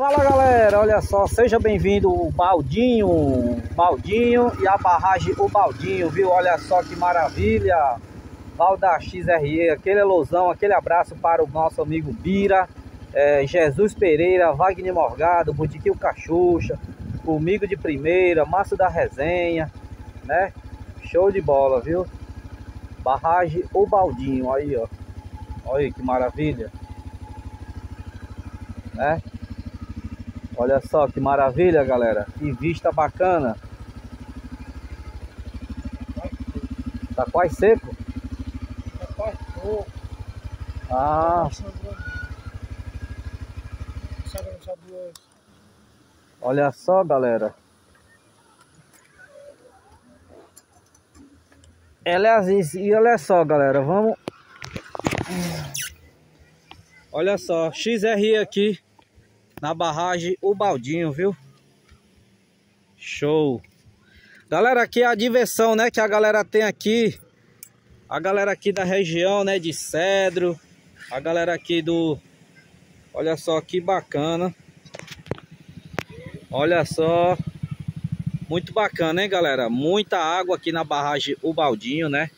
Fala galera, olha só, seja bem-vindo o Baldinho, Baldinho e a barragem o Baldinho, viu? Olha só que maravilha, Val da XRE, aquele elusão, aquele abraço para o nosso amigo Bira, é, Jesus Pereira, Wagner Morgado, Botiquinho Cachucha, comigo de primeira, Márcio da Resenha, né? Show de bola, viu? Barragem o Baldinho, aí ó, olha que maravilha, né? Olha só que maravilha, galera. Que vista bacana. Tá quase seco? Tá quase seco. Ah. Olha só, galera. Ela é aziz. E olha só, galera. Vamos... Olha só. XRI aqui na barragem o Baldinho, viu? Show! Galera, aqui é a diversão, né, que a galera tem aqui. A galera aqui da região, né, de Cedro. A galera aqui do... Olha só que bacana. Olha só. Muito bacana, hein, galera? Muita água aqui na barragem o Baldinho, né?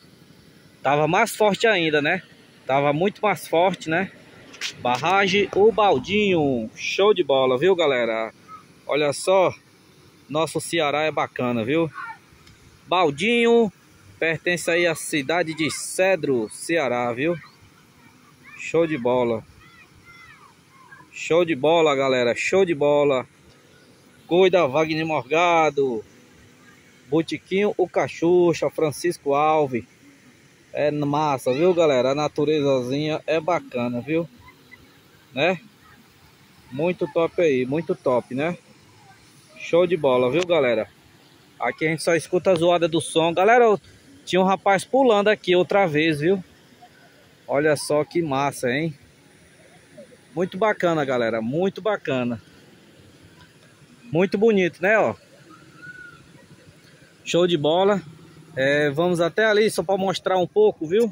Tava mais forte ainda, né? Tava muito mais forte, né? Barragem O Baldinho. Show de bola, viu, galera? Olha só. Nosso Ceará é bacana, viu? Baldinho pertence aí à cidade de Cedro, Ceará, viu? Show de bola. Show de bola, galera. Show de bola. Cuida Wagner Morgado. Botiquinho o Cachucha, Francisco Alves. É massa, viu, galera? A naturezazinha é bacana, viu? Né? Muito top aí, muito top, né? Show de bola, viu, galera? Aqui a gente só escuta a zoada do som. Galera, tinha um rapaz pulando aqui outra vez, viu? Olha só que massa, hein? Muito bacana, galera. Muito bacana. Muito bonito, né, ó? Show de bola. É, vamos até ali só para mostrar um pouco, viu?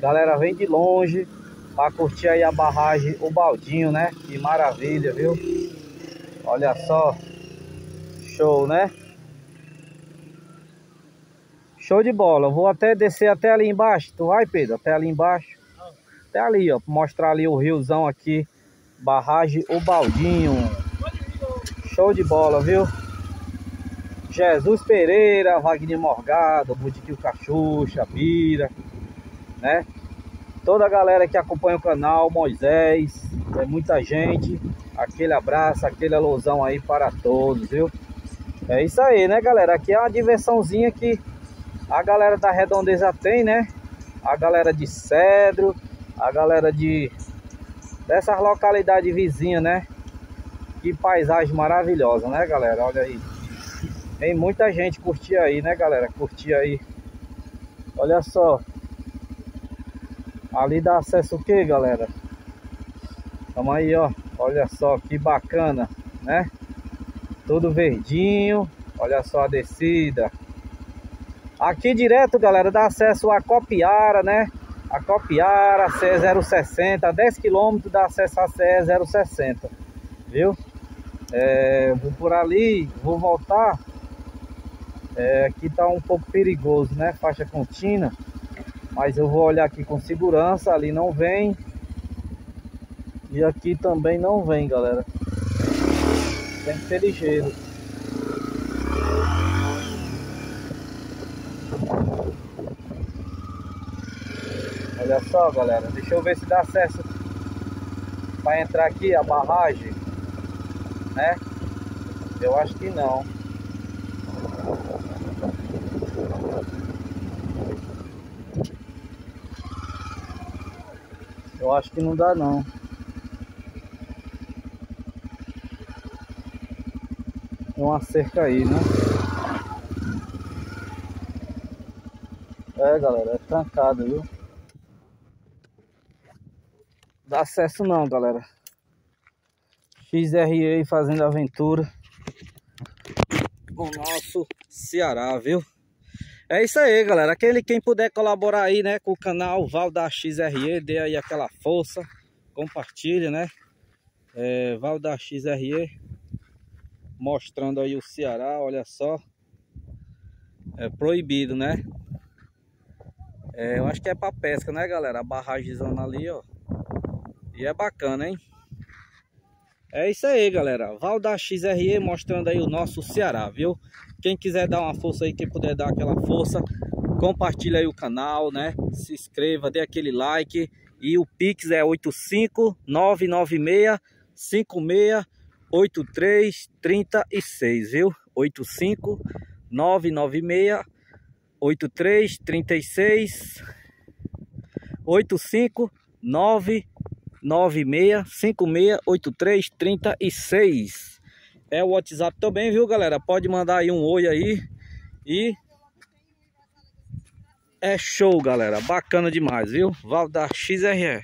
Galera, vem de longe para curtir aí a barragem, o baldinho, né? Que maravilha, viu? Olha só. Show, né? Show de bola. Vou até descer até ali embaixo. Tu vai, Pedro? Até ali embaixo. Até ali, ó. Mostrar ali o riozão aqui. Barragem, o baldinho. Show de bola, viu? Jesus Pereira, Wagner Morgado, Budiquinho Cachucha, Bira, né? Toda a galera que acompanha o canal, Moisés, é muita gente. Aquele abraço, aquele alusão aí para todos, viu? É isso aí, né, galera? Aqui é uma diversãozinha que a galera da Redondeza tem, né? A galera de Cedro, a galera de dessas localidades vizinhas, né? Que paisagem maravilhosa, né, galera? Olha aí. Tem muita gente curtir aí, né, galera? Curtir aí. Olha só. Ali dá acesso o que, galera? Tamo aí, ó. Olha só que bacana, né? Tudo verdinho. Olha só a descida. Aqui direto, galera, dá acesso a Copiara, né? A Copiara, CE 060, 10 km dá acesso a CE 060, viu? É, vou por ali, vou voltar é, aqui tá um pouco perigoso, né? Faixa contínua. Mas eu vou olhar aqui com segurança. Ali não vem. E aqui também não vem, galera. Tem que ser ligeiro. Olha só, galera. Deixa eu ver se dá acesso para entrar aqui a barragem, né? Eu acho que não. Eu acho que não dá não. Tem uma cerca aí, né? É, galera, é trancado, viu? Dá acesso não, galera. XRE fazendo aventura com o nosso Ceará, viu? É isso aí, galera. Aquele quem puder colaborar aí, né, com o canal Val da XRE, dê aí aquela força, compartilhe, né? É, Val da XRE, mostrando aí o Ceará, olha só. É proibido, né? É, eu acho que é pra pesca, né, galera? A barragem ali, ó. E é bacana, hein? É isso aí, galera. Val da XRE mostrando aí o nosso Ceará, viu? Quem quiser dar uma força aí, quem puder dar aquela força, compartilha aí o canal, né? Se inscreva, dê aquele like. E o Pix é 85996 56 8336, viu? 85996 8336 859 96568336. É o WhatsApp também, viu, galera? Pode mandar aí um oi aí. E é show, galera. Bacana demais, viu? Val da XRE.